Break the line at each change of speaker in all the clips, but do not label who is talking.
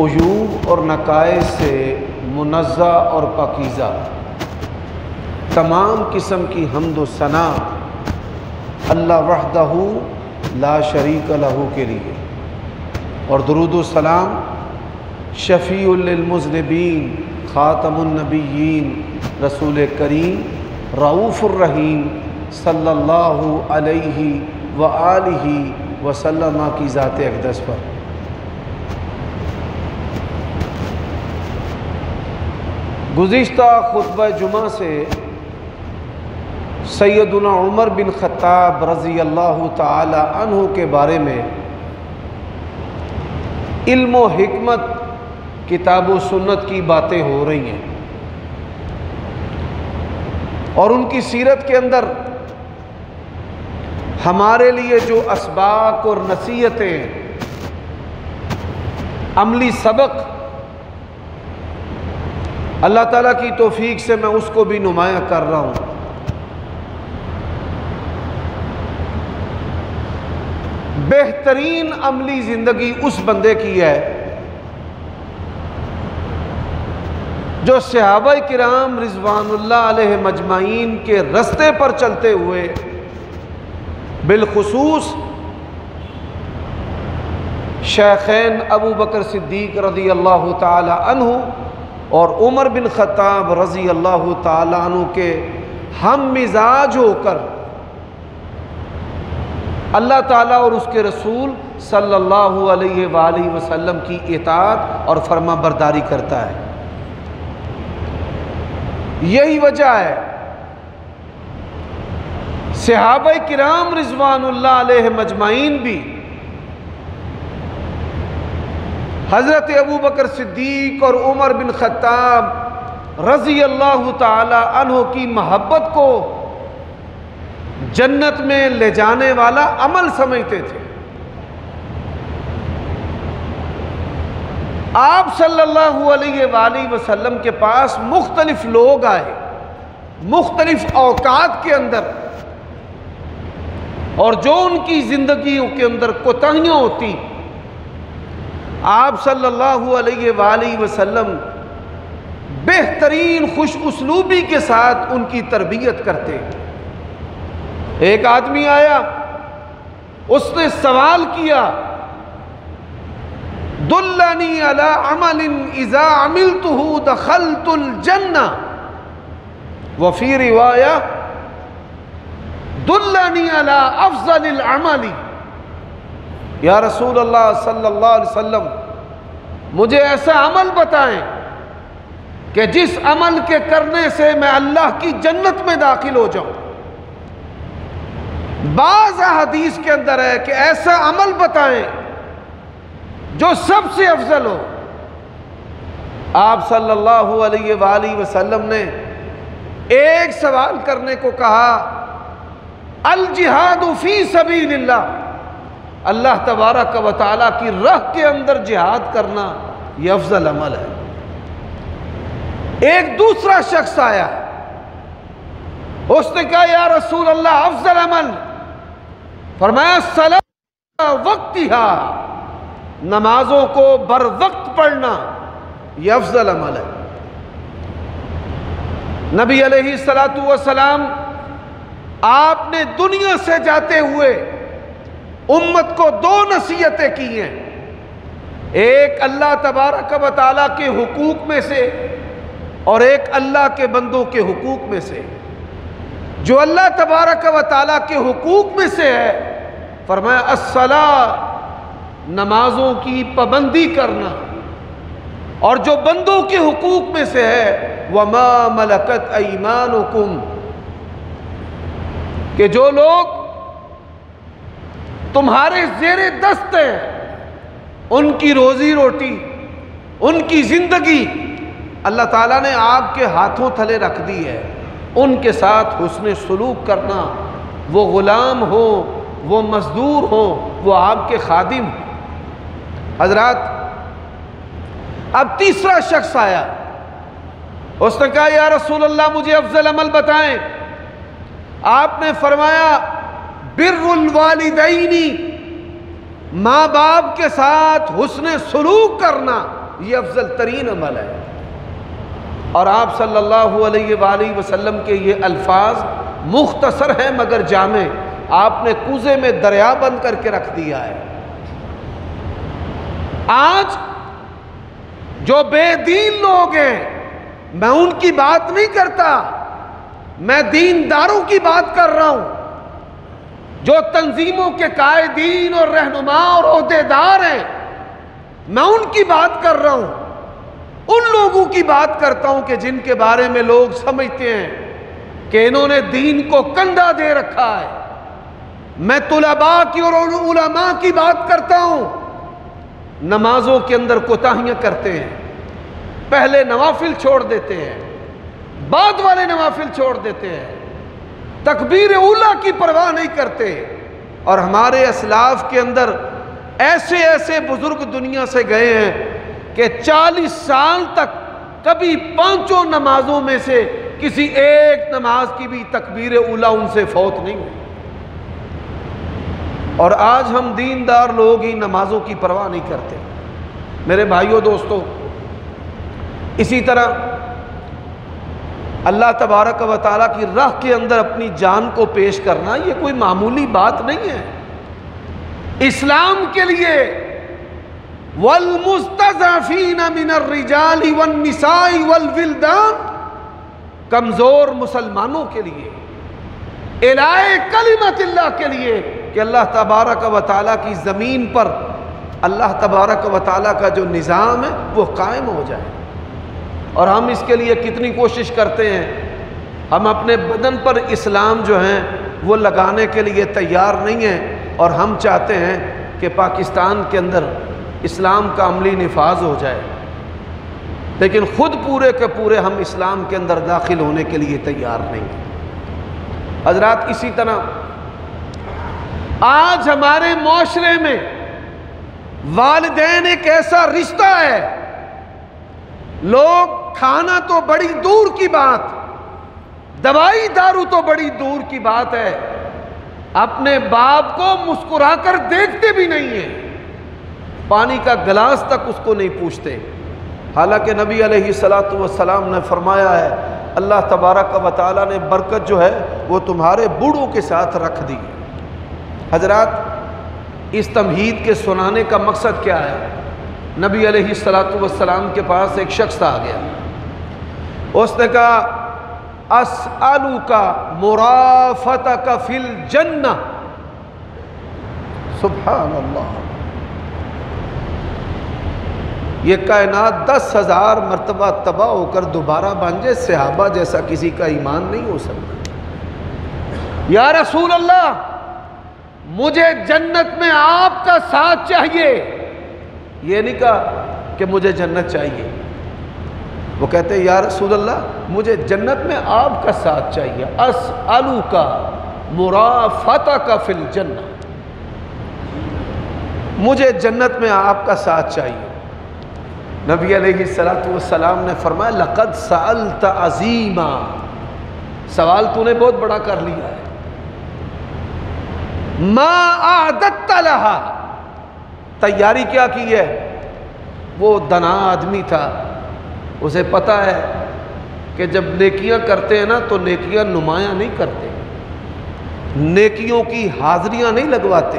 अयूब और नकाय से मुनज़ा और पकीज़ा तमाम किस्म की हमद सना अल्लाह वहदहू ला शरीक लहू के लिए और दरुद सलाम शफ़ीमज़नबीन ख़ातमनबीन रसूल करीम रऊफ़ुर्रहीम सल्लल्लाहु अलैहि व आलिहि वसल्लम की ज़ात अकदस पर। गुज्त खुतब जुमा से सैदना उमर बिन ख़त्ताब रज़ी अल्लाह तह के बारे में इल्म हमत किताब सुन्नत की बातें हो रही हैं। और उनकी सीरत के अंदर हमारे लिए जो इसबाक और नसीहतें, अमली सबक, अल्लाह ताला की तोफीक से मैं उसको भी नुमाया कर रहा हूँ। बेहतरीन अमली ज़िंदगी उस बंदे की है जो सहाबा कराम रिजवानुल्लाह मजमाइन के रस्ते पर चलते हुए बिलखसूस शेखैन अबू बकर सिद्दीक रज़ी अल्लाह तु और उमर बिन ख़त्ताब रज़ी अल्लाह तु के हम मिजाज होकर अल्लाह ताला और उसके रसूल सल्लल्लाहु अलैहि की इतात और फर्मा बरदारी करता है। यही वजह है। सहाब किराम रिजवानुल्लाह मजमाइन भी हज़रत अबू बकर सिद्दीक और उमर बिन ख़त्ताब रज़ी अल्लाह तहों की महब्बत को जन्नत में ले जाने वाला अमल समझते थे। आप सल्लल्लाहु अलैहि वसल्लम के पास मुख्तलिफ़ लोग आए, मुख्तलिफ़ औकात के अंदर, और जो उनकी ज़िंदगी के अंदर कोताहियाँ होती, आप सल्लल्लाहु अलैहि वसल्लम बेहतरीन खुश उसलूबी के साथ उनकी तरबियत करते। एक आदमी आया, उसने सवाल किया दुल्लनी अला अमल इज़ा अमिल तुहू दखल जन्ना वफ़ी रिवाया, दुल्लनी अला अफजल अमली। या रसूल अल्लाह सल्लल्लाहु अलैहि वसल्लम, मुझे ऐसा अमल बताएँ कि जिस अमल के करने से मैं अल्लाह की जन्नत में दाखिल हो जाऊँ। बाज हदीस के अंदर है कि ऐसा अमल बताएँ जो सबसे अफजल हो। आप सल्लल्लाहु अलैहि वसल्लम ने एक सवाल करने को कहा, अल जिहाद फ़ी सबी अल्लाह तबारक व ताली की रह के अंदर जिहाद करना यह अफजल अमल है। एक दूसरा शख्स आया, उसने कहा, या रसूल अल्लाह अफजल अमल। फरमाया, सला वक्त नमाजों को बर वक्त पढ़ना यह अफजल अमल है। नबी सलाम आपने दुनिया से जाते हुए उम्मत को दो नसीहतें की हैं। एक अल्लाह तबारक व के हुकूक में से और एक अल्लाह के बंदों के हुकूक में से। जो अल्लाह तबारक व ताली के हुकूक में से है, फरमाया असला नमाजों की पाबंदी करना। और जो बंदों के हुकूक में से है, वमा मलकत ईमान कि जो लोग तुम्हारे जेर दस्त हैं, उनकी रोजी रोटी, उनकी ज़िंदगी, अल्लाह ताला ने आपके हाथों थले रख दी है। उनके साथ हुसन सलूक करना, वो ग़ुलाम हो, वो मज़दूर हो, वो आपके खादिम हजरात, अब तीसरा शख्स आया। उसने कहा, या रसूल अल्लाह मुझे अफजल अमल बताएँ। आपने फरमाया वालिदैनी माँ बाप के साथ हुसन सलूक करना यह अफजल तरीन अमल है। और आप सल्लल्लाहु अलैहि वसल्लम के ये अल्फाज मुख्तसर हैं, मगर जामे, आपने कुजे में दरिया बंद करके रख दिया है। आज जो बेदीन लोग हैं, मैं उनकी बात नहीं करता। मैं दीनदारों की बात कर रहा हूँ, जो तंजीमों के कायदीन और रहनुमा और अहदेदार हैं, मैं उनकी बात कर रहा हूँ। उन लोगों की बात करता हूँ कि जिनके बारे में लोग समझते हैं कि इन्होंने दीन को कंधा दे रखा है। मैं तुलबा की और उलमा की बात करता हूँ नमाजों के अंदर कोताहियाँ करते हैं। पहले नवाफिल छोड़ देते हैं। बाद वाले नवाफिल छोड़ देते हैं। तकबीर उला की परवाह नहीं करते। और हमारे असलाफ के अंदर ऐसे ऐसे बुज़ुर्ग दुनिया से गए हैं कि 40 साल तक कभी पाँचों नमाजों में से किसी एक नमाज़ की भी तकबीर उला उनसे फौत नहीं हुई। और आज हम दीनदार लोग ही नमाजों की परवाह नहीं करते। मेरे भाइयों, दोस्तों, इसी तरह अल्लाह तबारक व ताली की राह के अंदर अपनी जान को पेश करना, ये कोई मामूली बात नहीं है। इस्लाम के लिए वल मुस्तफ़ीन मिनर रिजाली वन निसाई कमज़ोर मुसलमानों के लिए, इलाए कलिमत के लिए कि अल्लाह तबारक व ताली की ज़मीन पर अल्लाह तबारक व ताली का जो निज़ाम है, वो कायम हो जाए। और हम इसके लिए कितनी कोशिश करते हैं? हम अपने बदन पर इस्लाम जो हैं, वो लगाने के लिए तैयार नहीं हैं। और हम चाहते हैं कि पाकिस्तान के अंदर इस्लाम का अमली नफाज हो जाए। लेकिन ख़ुद पूरे के पूरे हम इस्लाम के अंदर दाखिल होने के लिए तैयार नहीं हैं। हजरात इसी तरह आज हमारे माशरे में वालदेन एक ऐसा रिश्ता है। लोग खाना तो बड़ी दूर की बात, दवाई दारू तो बड़ी दूर की बात है। अपने बाप को मुस्कुराकर देखते भी नहीं है। पानी का गिलास तक उसको नहीं पूछते। हालाँकि नबी सलाम ने फरमाया है, अल्लाह तबारक व ताली ने बरकत जो है, वो तुम्हारे बूढ़ों के साथ रख दी हज़रत, इस तमहीद के सुनाने का मकसद क्या है? नबी सलाम के पास एक शख्स आ गया। उसने कहा अस आलू का मुराफत का फिल जन्ना। सुबह अल्लाह ये कायनात दस हज़ार मरतबा तबाह होकर दोबारा बन जाए जैसा किसी का ईमान नहीं हो सकता। या रसूल अल्लाह मुझे जन्नत में आपका साथ चाहिए। ये नहीं कहा कि मुझे जन्नत चाहिए। वो कहते हैं यार रसूल अल्लाह मुझे जन्नत में आपका साथ चाहिए। अस आलू का मुराफता का फिल जन्ना मुझे जन्नत में आपका साथ चाहिए। नबी सलाम ने फरमाया, लक़द साल अजीमा। सवाल तूने बहुत बड़ा कर लिया है। माँ आदत लहा। तैयारी क्या की है? वो दना आदमी था। उसे पता है कि जब नेकियाँ करते हैं ना तो नेकियाँ नुमाया नहीं करते। नेकियों की हाजिरियाँ नहीं लगवाते।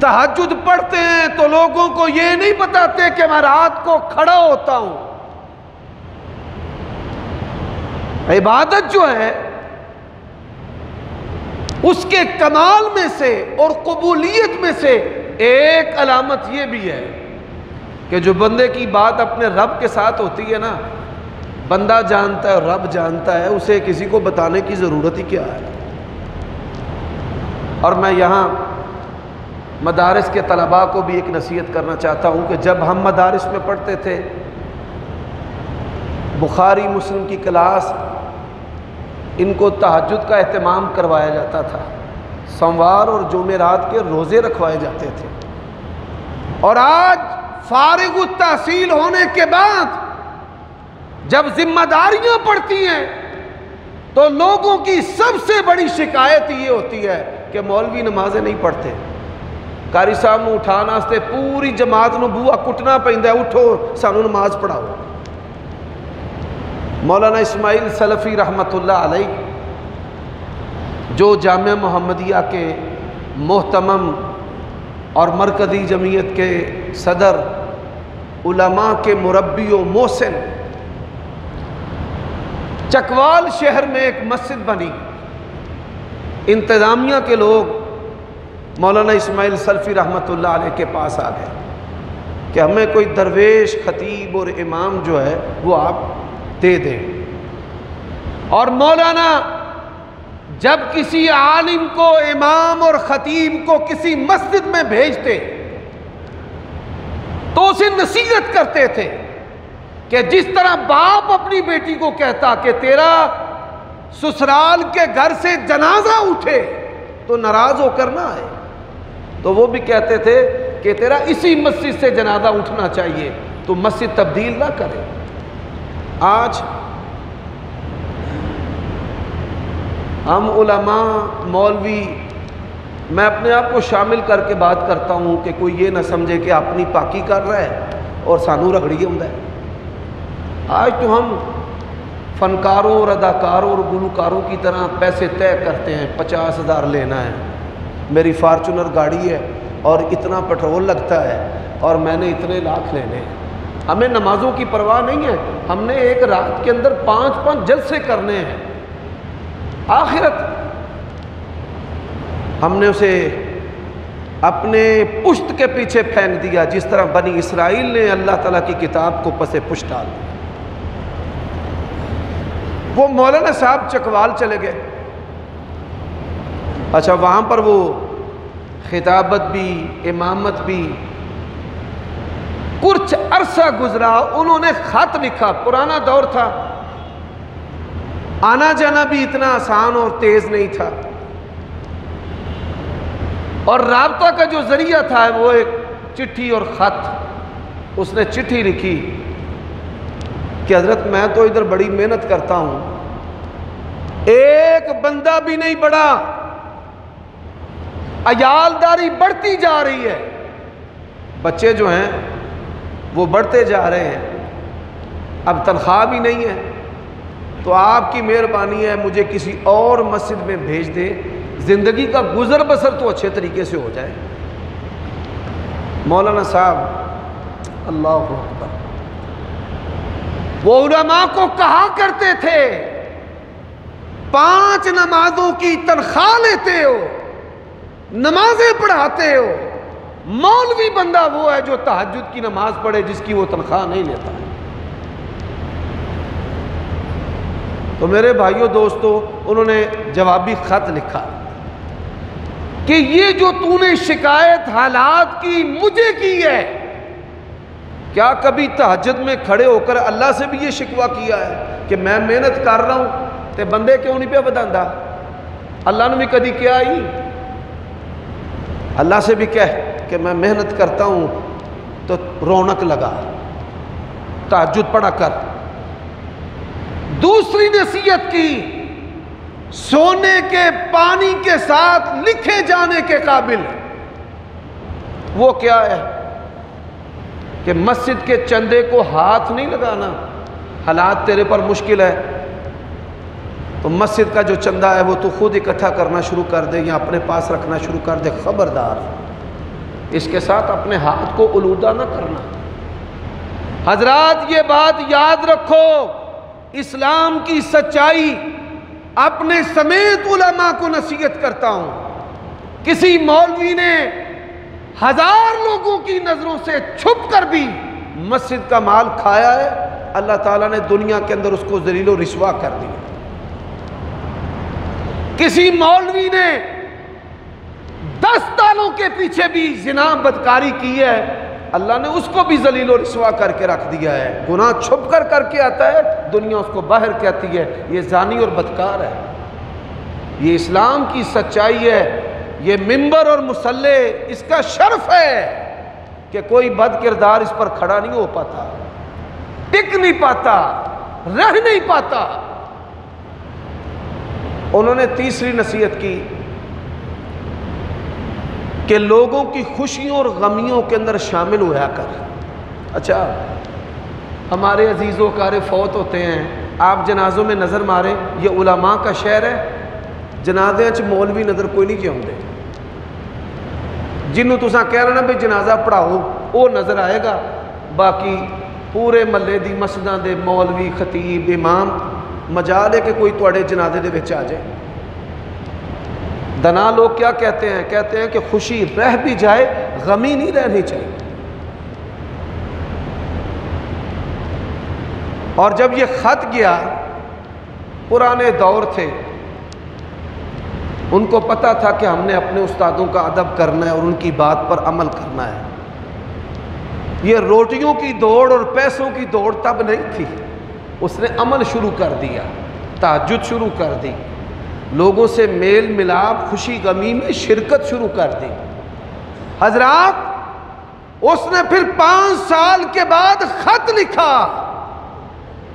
तहजुद पढ़ते हैं तो लोगों को ये नहीं बताते कि मैं रात को खड़ा होता हूँ। इबादत जो है उसके कमाल में से और कबूलियत में से एक अलामत यह भी है कि जो बंदे की बात अपने रब के साथ होती है ना, बंदा जानता है, रब जानता है, उसे किसी को बताने की ज़रूरत ही क्या है? और मैं यहाँ मदारस के तलबा को भी एक नसीहत करना चाहता हूँ कि जब हम मदारस में पढ़ते थे, बुखारी मुस्लिम की क्लास इनको तहजद का अहतमाम करवाया जाता था। सोमवार और जुमेरात के रोज़े रखवाए जाते थे। और आज फारग तहसील होने के बाद जब जिम्मेदारियाँ पड़ती हैं तो लोगों की सबसे बड़ी शिकायत ये होती है कि मौलवी नमाजें नहीं पढ़ते। कारी साहब उठाने पूरी जमात में बूआ कुटना पैदा उठो, सानू नमाज़ पढ़ाओ। मौलाना इस्माइल सलफ़ी रहमतुल्लाह अलैह, जो जाम मोहम्मदिया के मोहतमम और मरकज़ी जमीयत के सदर, उलमा के मुरबी व मोहसिन, चकवाल शहर में एक मस्जिद बनी। इंतज़ामिया के लोग मौलाना इस्माइल सल्फ़ी रहमतुल्लाह अलैह के पास आ गए कि हमें कोई दरवेश, ख़तीब और इमाम जो है, वो आप दे दें। और मौलाना, जब किसी आलिम को, इमाम और ख़तीब को किसी मस्जिद में भेजते तो उसे नसीहत करते थे कि जिस तरह बाप अपनी बेटी को कहता कि तेरा ससुराल के घर से जनाजा उठे तो नाराज़ होकर ना आए। तो वो भी कहते थे कि तेरा इसी मस्जिद से जनाजा उठना चाहिए तो मस्जिद तब्दील ना करे। आज हम उलमा मौलवी, मैं अपने आप को शामिल करके बात करता हूँ कि कोई ये ना समझे कि अपनी पाकी कर रहा है और सानू रगड़ी है। आज तो हम फनकारों और अदाकारों और गुलकारों की तरह पैसे तय करते हैं, पचास हज़ार लेना है। मेरी फार्चूनर गाड़ी है और इतना पेट्रोल लगता है और मैंने इतने लाख लेने हैं। हमें नमाजों की परवाह नहीं है। हमने एक रात के अंदर पाँच पाँच जलसे करने हैं। आखिरत हमने उसे अपने पुश्त के पीछे फेंक दिया, जिस तरह बनी इसराइल ने अल्लाह ताला की किताब को पसे पुष्ट डाल दिया। वो मौलाना साहब चकवाल चले गए। अच्छा वहाँ पर वो खिताबत भी, इमामत भी कुछ अरसा गुजरा, उन्होंने खत लिखा। पुराना दौर था। आना जाना भी इतना आसान और तेज नहीं था। और रबता का जो ज़रिया था, वो एक चिट्ठी और ख़त। उसने चिट्ठी लिखी कि, हज़रत, मैं तो इधर बड़ी मेहनत करता हूँ। एक बंदा भी नहीं बढ़ा अयालदारी बढ़ती जा रही है। बच्चे जो हैं वो बढ़ते जा रहे हैं। अब तनख्वाह भी नहीं है। तो आपकी मेहरबानी है, मुझे किसी और मस्जिद में भेज दे। ज़िंदगी का गुजर बसर तो अच्छे तरीके से हो जाए। मौलाना साहब, अल्लाह अकबर। वो उलमा को कहा करते थे, पाँच नमाजों की तनख्वाह लेते हो, नमाजें पढ़ाते हो। मौलवी बंदा वो है जो तहजद की नमाज़ पढ़े, जिसकी वो तनख्वाह नहीं लेता। तो मेरे भाइयों, दोस्तों, उन्होंने जवाबी ख़त लिखा कि ये जो तूने शिकायत हालात की मुझे की है, क्या कभी तहजद में खड़े होकर अल्लाह से भी ये शिकवा किया है कि मैं मेहनत कर रहा हूँ तो बंदे क्यों नहीं पे बता अल्लाह ने भी कभी क्या ही अल्लाह से भी कह कि मैं मेहनत करता हूँ तो रौनक लगा। ताजुद पड़ा कर। दूसरी नसीहत की, सोने के पानी के साथ लिखे जाने के काबिल। वो क्या है? कि मस्जिद के चंदे को हाथ नहीं लगाना, हालात तेरे पर मुश्किल है। तो मस्जिद का जो चंदा है, वो तू खुद इकट्ठा करना शुरू कर दे या अपने पास रखना शुरू कर दे, खबरदार। इसके साथ अपने हाथ को उलूदा ना करना। हजरात, ये बात याद रखो, इस्लाम की सच्चाई अपने समेत उलमा को नसीहत करता हूँ। किसी मौलवी ने हज़ार लोगों की नज़रों से छुप कर भी मस्जिद का माल खाया है, अल्लाह ताला ने दुनिया के अंदर उसको जरीलो रिश्वा कर दिया। किसी मौलवी ने दस तालों के पीछे भी जिना बदकारी की है। अल्लाह ने उसको भी जलीलो रिश्वा करके रख दिया है। गुनाह छुप कर करके आता है, दुनिया उसको बाहर कहती है, ये जानी और बदकार है। ये इस्लाम की सच्चाई है। ये मिंबर और मुसल्ले, इसका शर्फ है कि कोई बद किरदार इस पर खड़ा नहीं हो पाता, टिक नहीं पाता, रह नहीं पाता। उन्होंने तीसरी नसीहत की। कि लोगों की खुशियों और गमियों के अंदर शामिल हुआ कर। अच्छा हमारे अजीज़ों कार फौत होते हैं। आप जनाजों में नज़र मारें, ये उलमा का शहर है। जनाजे च मौलवी नज़र कोई नहीं जिਉਂਦੇ जिन्हों तुसा कह रहे ना भी जनाजा पढ़ाओ, वो नज़र आएगा। बाकी पूरे महल की मस्जिदा के मौलवी, खतीब, इमाम मज़ा है कि कोई थोड़े जनाजे के आ जाए। दना लोग क्या कहते हैं? कहते हैं कि खुशी रह भी जाए, गमी नहीं रहनी चाहिए। और जब ये ख़त गया, पुराने दौर थे, उनको पता था कि हमने अपने उस्तादों का अदब करना है और उनकी बात पर अमल करना है। ये रोटियों की दौड़ और पैसों की दौड़ तब नहीं थी। उसने अमल शुरू कर दिया, ताजुद शुरू कर दी। लोगों से मेल मिलाप, खुशी गमी में शिरकत शुरू कर दी। हजरात, उसने फिर पाँच साल के बाद खत लिखा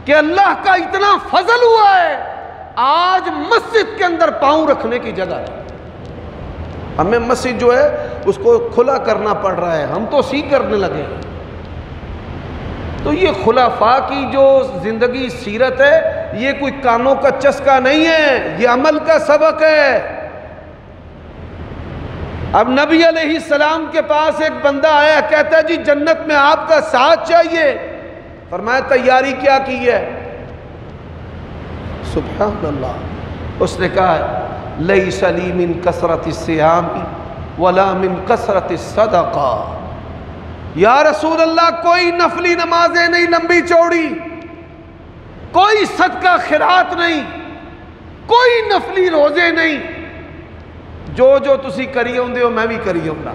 कि अल्लाह का इतना फजल हुआ है, आज मस्जिद के अंदर पाँव रखने की जगह है। हमें मस्जिद जो है, उसको खुला करना पड़ रहा है। हम तो सी करने लगे हैं। तो ये खुलाफा की जो ज़िंदगी सीरत है, ये कोई कानों का चस्का नहीं है, ये अमल का सबक है। अब नबी सलाम के पास एक बंदा आया, कहता है, जी, जन्नत में आपका साथ चाहिए। फरमाया, तैयारी क्या की है? सुबह उसने कहा लई सलीमिन कसरत श्यामी वला मिन कसरत सदका। या रसूल अल्लाह कोई नफली नमाजें नहीं, लंबी चौड़ी। कोई सदका, खिरात नहीं। कोई नफली रोज़े नहीं। जो जो तुम करी आते हो, मैं भी करी आऊँगा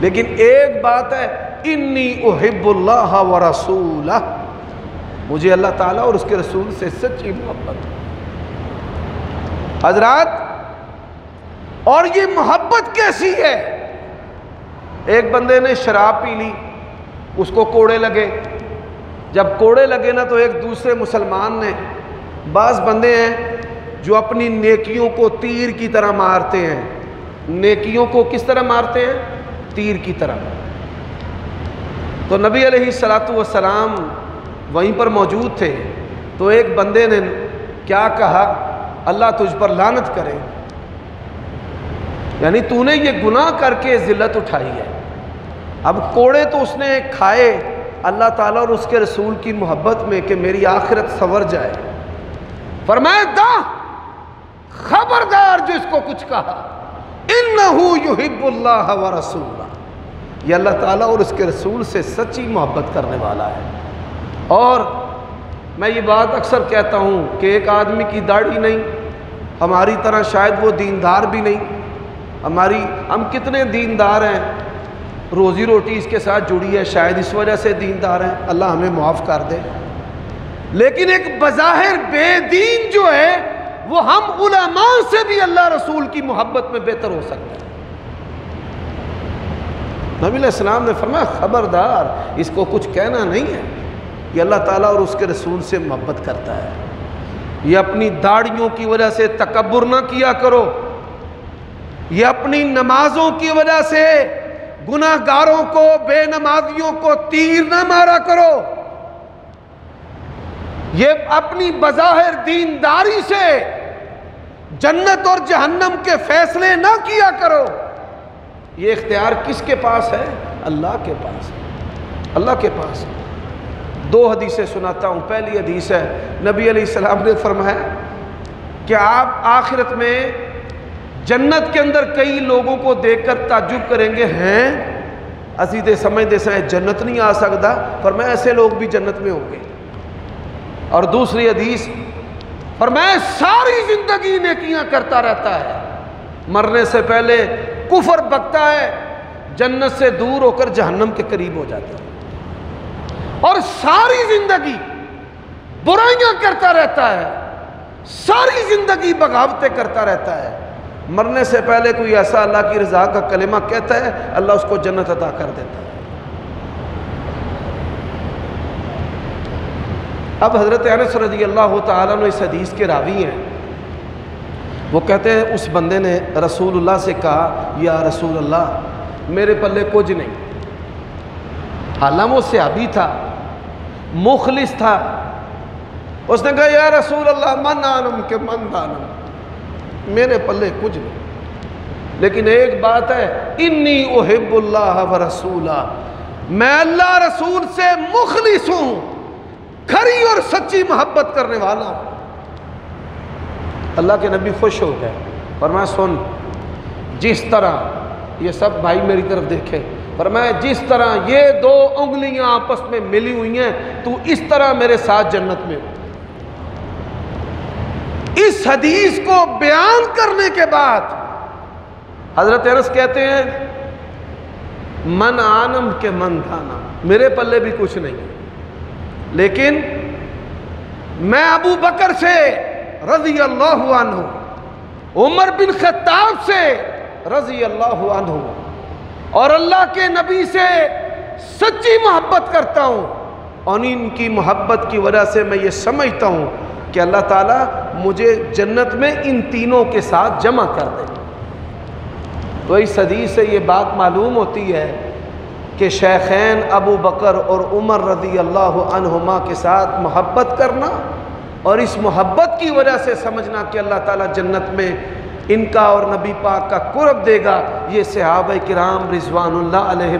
लेकिन एक बात है, इन्नी उहिबुल्ला व रसूल। मुझे अल्लाह ताला और उसके रसूल से सच्ची मोहब्बत। हजरात, और ये मोहब्बत कैसी है? एक बंदे ने शराब पी ली, उसको कोड़े लगे। जब कोड़े लगे ना तो एक दूसरे मुसलमान ने बास बंदे हैं जो अपनी नेकियों को तीर की तरह मारते हैं। नेकियों को किस तरह मारते हैं? तीर की तरह। तो नबी वसलाम वहीं पर मौजूद थे। तो एक बंदे ने क्या कहा? अल्लाह तुझ पर लानत करे। यानी तूने ये गुनाह करके ज़िल्लत उठाई है। अब कोड़े तो उसने खाए, अल्लाह ताला और उसके रसूल की मोहब्बत में कि मेरी आखिरत सवर जाए। फरमाए दा, खबरदार जो इसको कुछ कहा इन युहिबुल्ला व रसूल। ये अल्लाह ताला और उसके रसूल से सच्ची मोहब्बत करने वाला है। और मैं ये बात अक्सर कहता हूँ कि एक आदमी की दाढ़ी नहीं, हमारी तरह शायद वो दीनदार भी नहीं। हमारी, हम कितने दीनदार हैं रोज़ी रोटी इसके साथ जुड़ी है, शायद इस वजह से दीनदार हैं। अल्लाह हमें माफ़ कर दे। लेकिन एक बज़ाहिर बेदीन जो है, वो हम उलमा से भी अल्लाह रसूल की मोहब्बत में बेहतर हो सकते हैं। नबी ने फरमाया, ख़बरदार, इसको कुछ कहना नहीं है। कि अल्लाह ताला और उसके रसूल से मोहब्बत करता है। ये अपनी दाढ़ियों की वजह से तकबर ना किया करो। ये अपनी नमाजों की वजह से गुनाहगारों को, बेनमाजियों को तीर ना मारा करो। ये अपनी बजाहिर दीनदारी से जन्नत और जहन्नम के फैसले ना किया करो। ये इख्तियार किसके पास है? अल्लाह के पास है। अल्लाह के पास है। दो हदीसें सुनाता हूँ। पहली हदीस है, नबी सलाम ने फरमाया कि आप आखिरत में जन्नत के अंदर कई लोगों को देखकर ताजुब करेंगे, हैं? असी तो समझते से जन्नत नहीं आ सकता पर मैं ऐसे लोग भी जन्नत में होंगे। और दूसरी हदीस, पर मैं सारी ज़िंदगी नेकियाँ करता रहता है। मरने से पहले कुफर बकता है, जन्नत से दूर होकर जहन्नम के करीब हो जाता है। और सारी ज़िंदगी बुराइयाँ करता रहता है, सारी ज़िंदगी बगावतें करता रहता है। मरने से पहले कोई ऐसा अल्लाह की रजा का कलेमा कहता है, अल्लाह उसको जन्नत अदा कर देता है। अब हज़रत रज़ी अल्लाह इस हदीस के रावी हैं। वो कहते हैं, उस बंदे ने रसूलुल्लाह से कहा, या रसूल अल्लाह मेरे पल्ले कुछ नहीं। हालाँकि वो सियाबी था, मुखलिस था। उसने कहा, या रसूल अल्लाह मन आनम के मन दानम मेरे पल्ले कुछ नहीं। लेकिन एक बात है, इन्नी ओहिबुल्लाह व रसूला। मैं अल्लाह रसूल से मुखलिस हूँ, खरी और सच्ची मोहब्बत करने वाला अल्लाह के नबी खुश हो गए। पर मैं सुन, जिस तरह ये सब भाई मेरी तरफ़ देखे पर मैं जिस तरह ये दो उंगलियाँ आपस में मिली हुई हैं, तू इस तरह मेरे साथ जन्नत में इस हदीस को बयान करने के बाद हज़रत अरस कहते हैं, मन आनम के मन थाना मेरे पल्ले भी कुछ नहीं लेकिन मैं अबू बकर से रज़ी अल्लाह उमर बिन खत्ताब से रज़ी अल्लाह और अल्लाह के नबी से सच्ची मोहब्बत करता हूँ। और इनकी मोहब्बत की वजह से मैं ये समझता हूँ कि अल्लाह ताला मुझे जन्नत में इन तीनों के साथ जमा कर दे। तो इस हदीस से ये बात मालूम होती है कि शेखैन, अबू बकर और उमर रदी अल्लाह अनहुमा के साथ मोहब्बत करना और इस मोहब्बत की वजह से समझना कि अल्लाह ताला जन्नत में इनका और नबी पाक का कुरब देगा, ये सहाब कराम रिजवान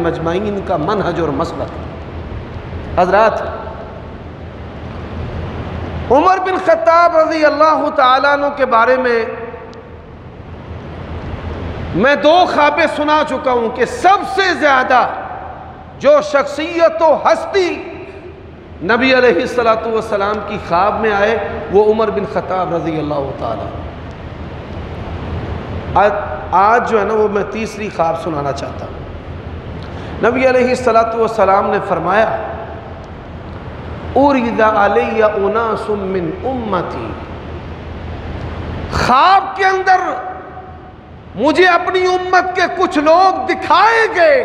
मजमाइन का मनहज और मसलक। हजरात उमर बिन खत्ताब रज़ी अल्लाह तु के बारे में मैं दो ख्वाबें सुना चुका हूँ कि सबसे ज़्यादा जो शख्सियत हस्ती नबी सलाम की ख्वाब में आए, वो उमर बिन ख़ताब रज़ी अल्लाह आज जो है ना, वो मैं तीसरी ख्वाब सुनाना चाहता हूँ। नबी सलाम ने फरमाया उना उम्मती। ख्वाब के अंदर मुझे अपनी उम्मत के कुछ लोग दिखाए गए,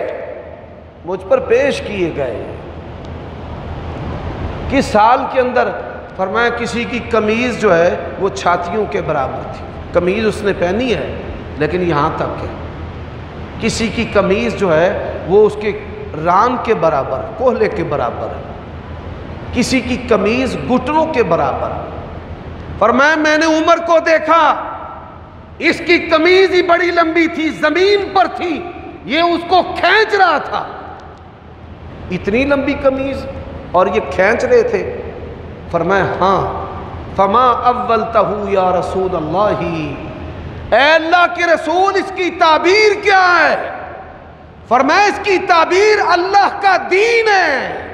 मुझ पर पेश किए गए। किस साल के अंदर फरमाया किसी की कमीज़ जो है, वो छातियों के बराबर थी। कमीज़ उसने पहनी है, लेकिन यहाँ तक है। किसी की कमीज़ जो है, वो उसके रान के बराबर, कोहले के बराबर है। किसी की कमीज़ घुटनों के बराबर। फरमाया, मैंने उमर को देखा, इसकी कमीज़ ही बड़ी लंबी थी, ज़मीन पर थी, ये उसको खींच रहा था। इतनी लंबी कमीज़ और ये खींच रहे थे। फरमाए हाँ। फमा अव्वल तहू या रसूल अल्लाह अल्लाह के रसूल, इसकी ताबीर क्या है? फरमाए इसकी ताबीर अल्लाह का दीन है।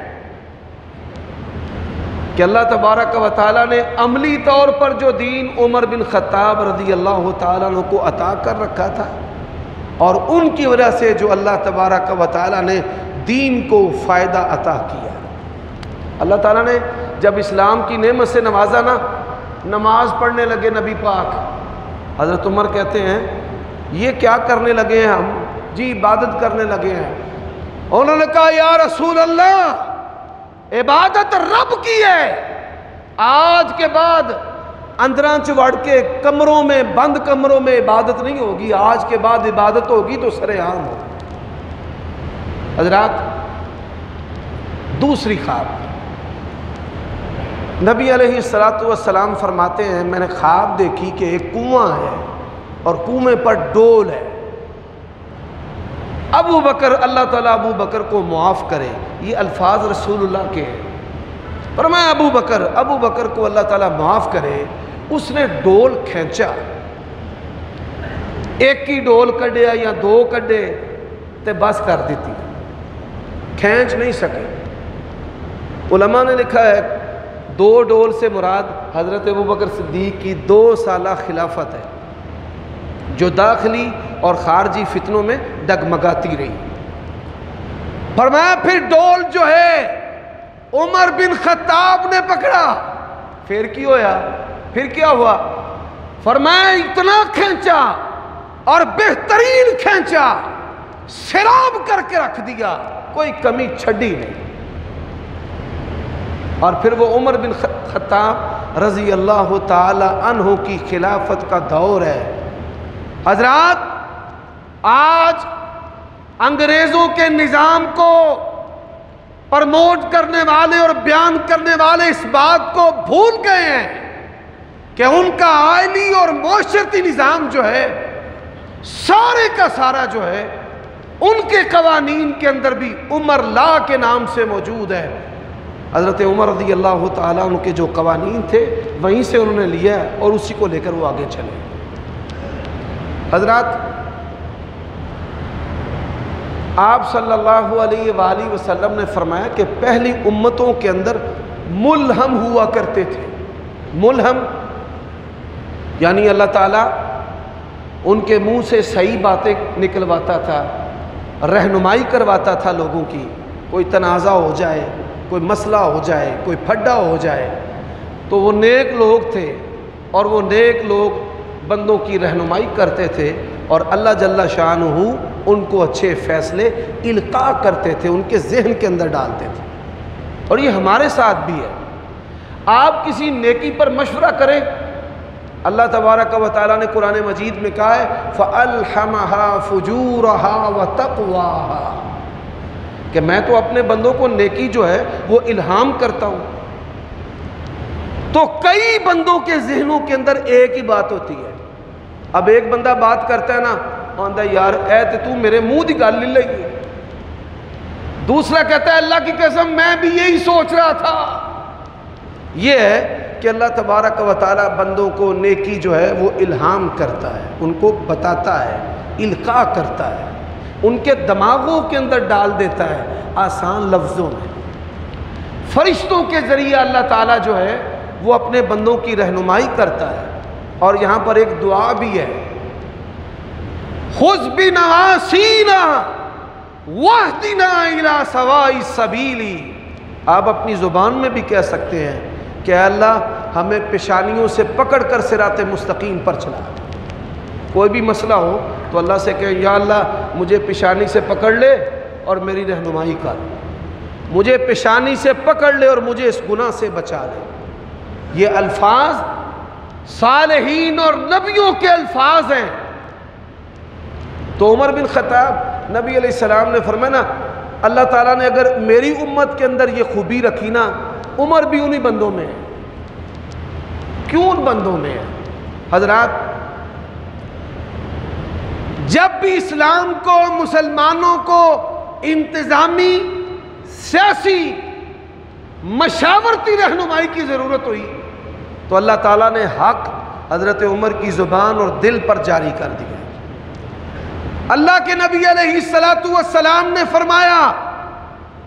कि अल्लाह तबारक व ताली ने अमली तौर पर जो दीन उमर बिन ख़त्ताब रदी अल्लाह तु को अता कर रखा था और उनकी वजह से जो अल्लाह तबारक व ताली ने दीन को फ़ायदा अता किया। अल्लाह ताला ने जब इस्लाम की नेमत से नवाजा ना, नमाज़ पढ़ने लगे नबी पाक, हज़रत उमर कहते हैं, ये क्या करने लगे हैं हम? जी, इबादत करने लगे हैं। उन्होंने कहा, या रसूल अल्लाह इबादत रब की है। आज के बाद अंदरा चुवड़ के कमरों में, बंद कमरों में इबादत नहीं होगी। आज के बाद इबादत होगी तो सरेआम हो हजरात, दूसरी ख्वाब नबी सलाम फरमाते हैं, मैंने ख्वाब देखी कि एक कुआँ है और कुएँ पर डोल है। अबू बकर, अल्लाह ताला अबू बकर को मुआफ़ करे। ये अल्फाज रसूलुल्लाह के हैं। पर मैं अबू बकर अबू बकर को अल्लाह ताला मुआफ़ करे। उसने डोल खींचा। एक ही डोल कढ़िया या दो कढ़े तो बस कर दी खींच नहीं सके। उलमा ने लिखा है, दो डोल से मुराद हज़रत अबू बकर सिद्दीक की दो साल खिलाफत है। जो दाखिली और खारजी फितनों में डगमगाती रही। फरमाया, फिर डोल जो है, उमर बिन खत्ताब ने पकड़ा। फिर क्यों होया? फिर क्या हुआ? फरमाया, इतना खींचा और बेहतरीन खींचा शराब करके रख दिया, कोई कमी छड़ी नहीं। और फिर वो उमर बिन खत्ताब रज़ी अल्लाह तहों की खिलाफत का दौर है। हजरात आज अंग्रेज़ों के निज़ाम को प्रमोट करने वाले और बयान करने वाले इस बात को भूल गए हैं कि उनका आयली और माशरती निज़ाम जो है, सारे का सारा जो है, उनके कवानीन के अंदर भी उमर ला के नाम से मौजूद है। हज़रत उमर रदी अल्लाह ताला जो कवानीन थे, वहीं से उन्होंने लिया और उसी को लेकर वो आगे चले। हज़रत आप सल्लल्लाहु अलैहि वसल्लम ने फरमाया कि पहली उम्मतों के अंदर मुलहम हुआ करते थे। मुलहम, यानी अल्लाह ताला उनके मुँह से सही बातें निकलवाता था, रहनुमाई करवाता था लोगों की। कोई तनाज़ा हो जाए, कोई मसला हो जाए, कोई फड्डा हो जाए तो वो नेक लोग थे और वो नेक लोग बंदों की रहनुमाई करते थे और अल्लाह जल्ला शान उनको अच्छे फ़ैसले, इल्का करते थे, उनके जहन के अंदर डालते थे। और ये हमारे साथ भी है। आप किसी नेकी पर मशवरा करें। अल्लाह तबारक व ताली ने कुरान मजीद में कहा है फ़लहमहा फजूरहा व तकवा कि मैं तो अपने बंदों को नेकी जो है, वो इल्हाम करता हूँ। तो कई बंदों के जहनों के अंदर एक ही बात होती है। अब एक बंदा बात करता है ना, आंदा, यार ए तो तू मेरे मुँह की गल नहीं लगी दूसरा कहता है, अल्लाह की कसम, मैं भी यही सोच रहा था। यह है कि अल्लाह तबारक व बंदों को नेकी जो है, वो इल्हाम करता है, उनको बताता है, इल्का करता है, उनके दिमागों के अंदर डाल देता है, आसान लफ्ज़ों में। फरिश्तों के ज़रिए अल्लाह ताला जो है, वो अपने बंदों की रहनुमाई करता है। और यहाँ पर एक दुआ भी है। खुशबी नवासीना वह दिना इला सवाई सबीली। आप अपनी ज़ुबान में भी कह सकते हैं कि अल्लाह, हमें पेशानियों से पकड़ कर सिरात मुस्तकीम पर चला। कोई भी मसला हो तो अल्लाह से कहें, या अल्लाह, मुझे पेशानी से पकड़ ले और मेरी रहनुमाई कर। मुझे पेशानी से पकड़ ले और मुझे इस गुनाह से बचा ले। ये अल्फाज सालहीन और नबियों के अल्फाज हैं। तो उमर बिन ख़ताब नबी सलाम ने फरमाया ना, अल्लाह ताला ने अगर मेरी उम्मत के अंदर ये खूबी रखी ना, उमर भी उन्हीं बंदों में है। क्यों उन बंदों में है? हज़रत, जब भी इस्लाम को, मुसलमानों को इंतज़ामी, सियासी, मशावरती रहनुमाई की ज़रूरत हुई तो अल्लाह ताला ने हक हज़रत उमर की ज़ुबान और दिल पर जारी कर दिया। अल्लाह के नबी सलाम ने फरमाया,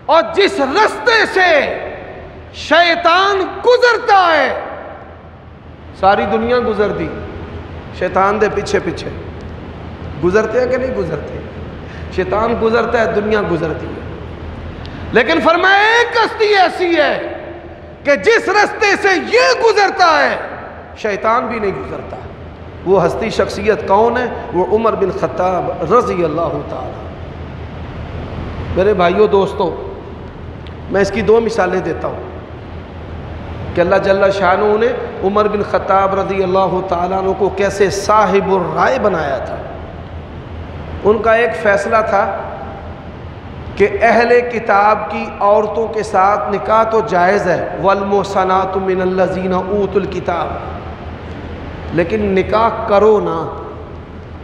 और जिस रस्ते से शैतान गुजरता है, सारी दुनिया गुजर दी। शैतान दे पीछे पीछे। गुजरते हैं कि नहीं गुजरते? शैतान गुजरता है, दुनिया गुजरती है। लेकिन फरमाया, एक कश्ती ऐसी है कि जिस रास्ते से ये गुजरता है, शैतान भी नहीं गुजरता। वो हस्ती शख्सियत कौन है? वो उमर बिन ख़त्ताब रज़ी अल्लाह मेरे भाइयों, दोस्तों, मैं इसकी दो मिसालें देता हूँ कि अल्लाह जल्ला शाह ने उमर बिन ख़त्ताब रज़ी अल्लाह तु को कैसे साहिब राय बनाया था। उनका एक फ़ैसला था कि अहल किताब की औरतों के साथ निकाह तो जायज़ है। वलमो वलमोसनात मिनल्लजीना ऊतुल किताब। लेकिन निकाह करो ना।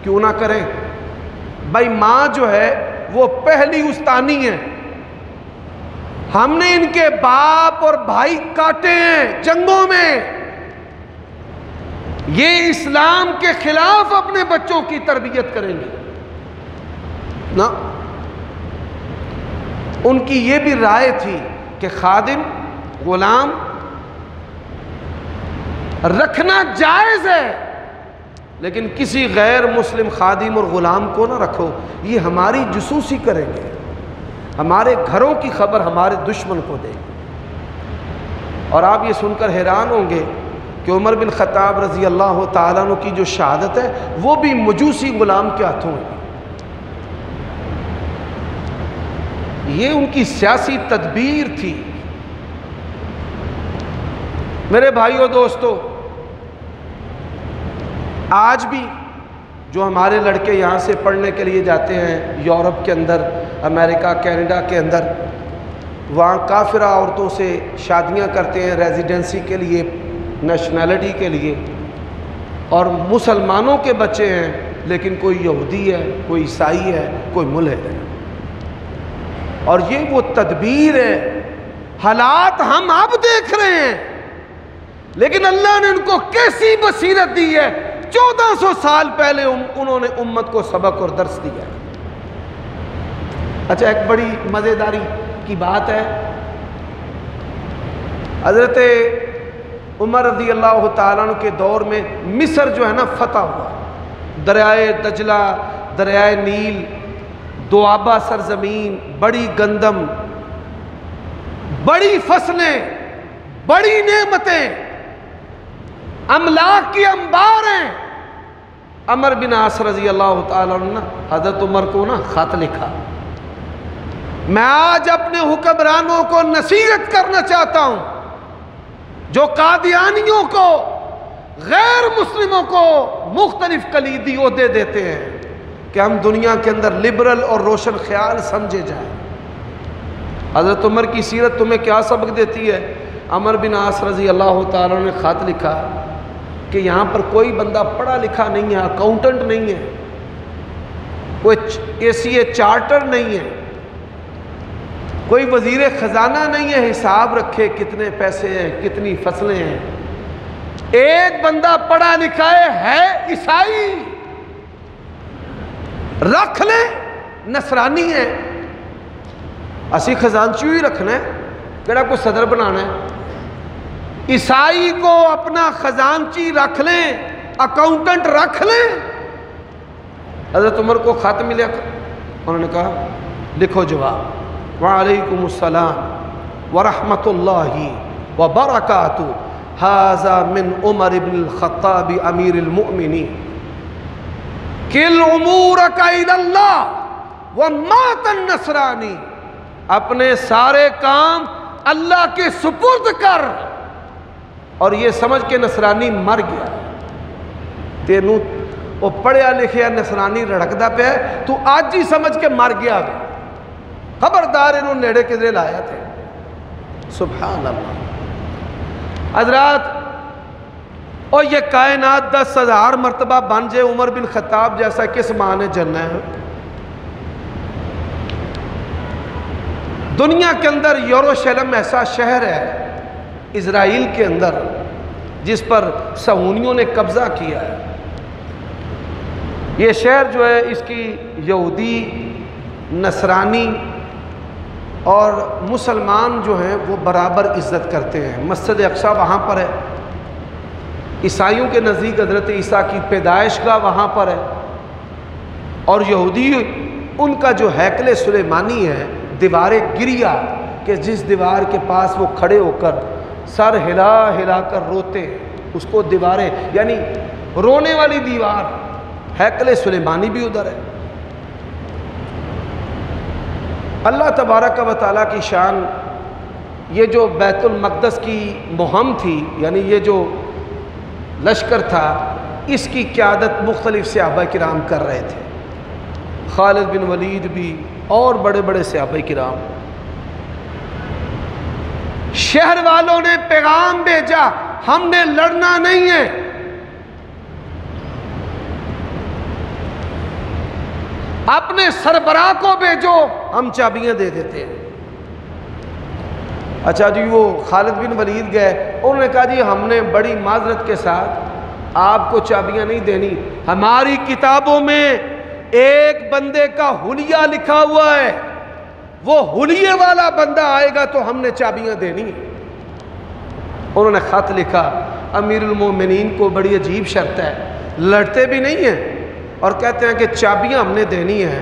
क्यों ना करें? भाई माँ जो है, वो पहली उस्तानी है। हमने इनके बाप और भाई काटे हैं जंगों में। ये इस्लाम के खिलाफ अपने बच्चों की तरबियत करेंगे। ना? उनकी ये भी राय थी कि खादिम, गुलाम, रखना जायज़ है, लेकिन किसी गैर मुस्लिम खादिम और ग़ुलाम को ना रखो। ये हमारी जसूसी करेंगे। हमारे घरों की खबर हमारे दुश्मन को देंगे और आप ये सुनकर हैरान होंगे कि उमर बिन ख़ताब रज़ी अल्लाह तु की जो शहादत है, वो भी मजूसी ग़ुलाम के हाथों है ये उनकी सियासी तदबीर थी। मेरे भाइयों, दोस्तों, आज भी जो हमारे लड़के यहाँ से पढ़ने के लिए जाते हैं, यूरोप के अंदर, अमेरिका, कनाडा के अंदर, वहाँ काफिरा औरतों से शादियाँ करते हैं, रेजिडेंसी के लिए, नेशनैलिटी के लिए, और मुसलमानों के बच्चे हैं, लेकिन कोई यहूदी है, कोई ईसाई है, कोई मुलहद है। और ये वो तदबीर है। हालात हम अब देख रहे हैं। लेकिन अल्लाह ने उनको कैसी बसीरत दी है? चौदह सौ साल पहले उन, उन्होंने उम्मत को सबक और दर्श दिया। अच्छा एक बड़ी मज़ेदारी की बात है। हज़रत उमर रदी अल्लाह तु के दौर में मिस्र जो है ना फतह हुआ। दरियाए दजला दरियाए नील दुआबा सरजमीन, बड़ी गंदम, बड़ी फ़सलें, बड़ी नेमतें, अमलाक की अंबार। हैं अमर बिन आस रज़ी अल्लाह तला हज़रत उमर को ना ख़त लिखा। मैं आज अपने हुक्मरानों को नसीहत करना चाहता हूँ, जो कादियानियों को, गैर मुस्लिमों को मुख्तलिफ़ कलीदी अहदे देते हैं। कि हम दुनिया के अंदर लिबरल और रोशन ख्याल समझे जाए। हज़रत उमर की सीरत तुम्हें क्या सबक देती है? अमर बिन आस रज़ी अल्लाह ने ख़त लिखा कि यहाँ पर कोई बंदा पढ़ा लिखा नहीं है अकाउंटेंट नहीं है कोई ए सी ए चार्टर नहीं है कोई वज़ीर ख़जाना नहीं है हिसाब रखे कितने पैसे हैं कितनी फ़सलें हैं। एक बंदा पढ़ा लिखा है, है ईसाई। रख लें। नसरानी है। असी खजानची ही रखना है, केड़ा कोई सदर बनाना है। ईसाई को अपना खजानची रख लें अकाउंटेंट रख लें। हज़रत उमर को ख़त मिले, उन्होंने कहा, लिखो जवाब, वालेकुम सलाम, वरहमतुल्लाहि व बरकातु हाजा मिन उमर इब्न ख़त्ताब अमीर किल उमूर का व मातन नसरानी। अपने सारे काम अल्लाह के सुपुर्द कर। और ये समझ के नसरानी मर गया। तेनू वो पढ़िया लिखिया नसरानी रड़कता पे तू अज ही समझ के मर गया खबरदार इन नेड़े किधरे लाया थे। सुबह हजरात और ये कायनात दस हज़ार मरतबा बन जाए उमर बिन खताब जैसा किस माँ ने जनना है? दुनिया के अंदर यूरोशलम ऐसा शहर है इसराइल के अंदर, जिस पर सहूनियों ने कब्ज़ा किया है। ये शहर जो है, इसकी यहूदी, नसरानी और मुसलमान जो हैं, वो बराबर इज़्ज़त करते हैं। मस्जिद अक्सा वहाँ पर है। ईसाइयों के नज़दीक हज़रत ईसा की पैदाइश का वहाँ पर है। और यहूदी, उनका जो हैकल सुलेमानी है, दीवार गिरिया कि जिस दीवार के पास वो खड़े होकर सर हिला हिला कर रोते उसको दीवारें, यानी रोने वाली दीवार, हैकल सुलेमानी भी उधर है। अल्लाह तबारक व ताली की शान, ये जो बैतुलमक़दस की मुहम थी, यानी ये जो लश्कर था, इसकी क्यादत मुख्तलिफ़ सहाबा कराम कर रहे थे। खालिद बिन वलीद भी और बड़े बड़े सहाबा कराम। शहर वालों ने पैगाम भेजा, हमने लड़ना नहीं है। अपने सरबराह को भेजो, हम चाबियाँ दे देते हैं। अच्छा जी, वो खालिद बिन वलीद गए। उन्होंने कहा, जी, हमने बड़ी माजरत के साथ आपको चाबियाँ नहीं देनी। हमारी किताबों में एक बंदे का हुलिया लिखा हुआ है। वो हुलिये वाला बंदा आएगा तो हमने चाबियाँ देनी उन्होंने ख़त लिखा अमीरमिन को बड़ी अजीब शर्त है। लड़ते भी नहीं हैं और कहते हैं कि चाबियाँ हमने देनी है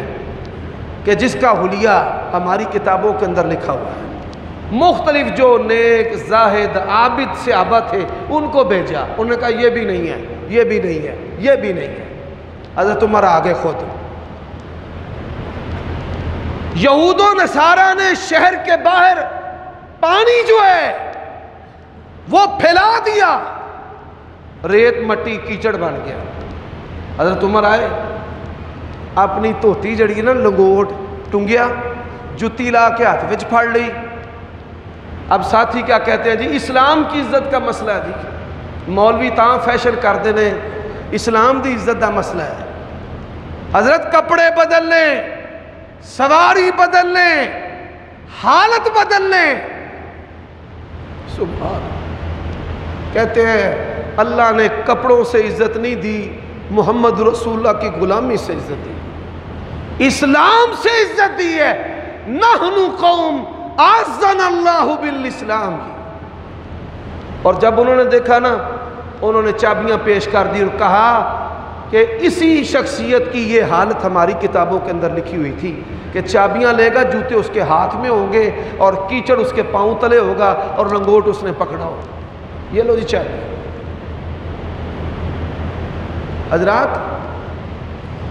कि जिसका हुलिया हमारी किताबों के अंदर लिखा हुआ है। मुख्तलिफ़ जो नेक, जाहिद, आबिद से आबा थे, उनको भेजा। उन्होंने कहा यह भी नहीं है, ये भी नहीं है, ये भी नहीं है। हज़रत तुम्हारा आगे खुद। यहूदो, नसारा ने शहर के बाहर पानी जो है, वो फैला दिया। रेत, मट्टी, कीचड़ बन गया। हज़रत उमर आए। अपनी धोती जड़ी ना, लंगोट, टूंगिया जुत्ती ला के हाथ में फड़ ली। अब साथी क्या कहते हैं जी, इस्लाम की इज़्ज़त का मसला है जी मौलवी ता फ़ैशन करते हैं इस्लाम की इज़्ज़त का मसला है। हज़रत कपड़े बदल लें सवारी बदल लें हालत बदल लें सुबह कहते हैं, अल्लाह ने कपड़ों से इज़्ज़त नहीं दी, मोहम्मद रसूल्ला की गुलामी से इज़्ज़त दी। इस्लाम से इज़्ज़त दी है। नहनु कौम आजन और जब उन्होंने देखा ना, उन्होंने चाबियाँ पेश कर दी और कहा कि इसी शख्सियत की ये हालत हमारी किताबों के अंदर लिखी हुई थी कि चाबियाँ लेगा, जूते उसके हाथ में होंगे और कीचड़ उसके पाँव तले होगा और लंगोट उसने पकड़ा होगा ये लो जी चाबी। हजरात,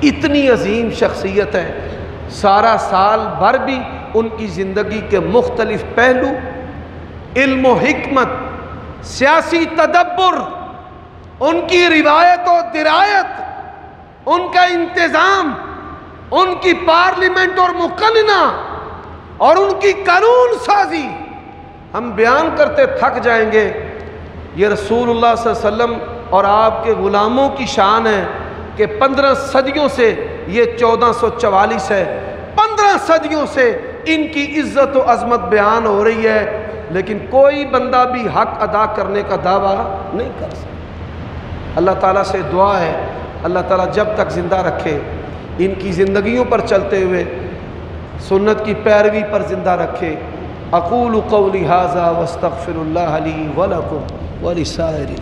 इतनी अजीम शख्सियत है, सारा साल भर भी उनकी ज़िंदगी के मुख्तलिफ़ पहलू, इल्म हमत सियासी तदब्बर, उनकी रिवायत और दिरायत, उनका इंतज़ाम, उनकी पार्लियामेंट और मुकन्ना और उनकी कानून साजी। हम बयान करते थक जाएँगे। ये वसल्लम और आपके ग़ुलामों की शान है कि पंद्रह सदियों से ये चौदह सौ चवालीस है। पंद्रह सदियों से इनकी इज़्ज़त अजमत बयान हो रही है, लेकिन कोई बंदा भी हक अदा करने का दावा नहीं कर सकता। अल्लाह ताला से दुआ है, अल्लाह ताला जब तक ज़िंदा रखे, इनकी ज़िंदगियों पर चलते हुए, सुन्नत की पैरवी पर ज़िंदा रखे। अकूल कौली हाजा वस्तफ़िर वलकुम वलिसारी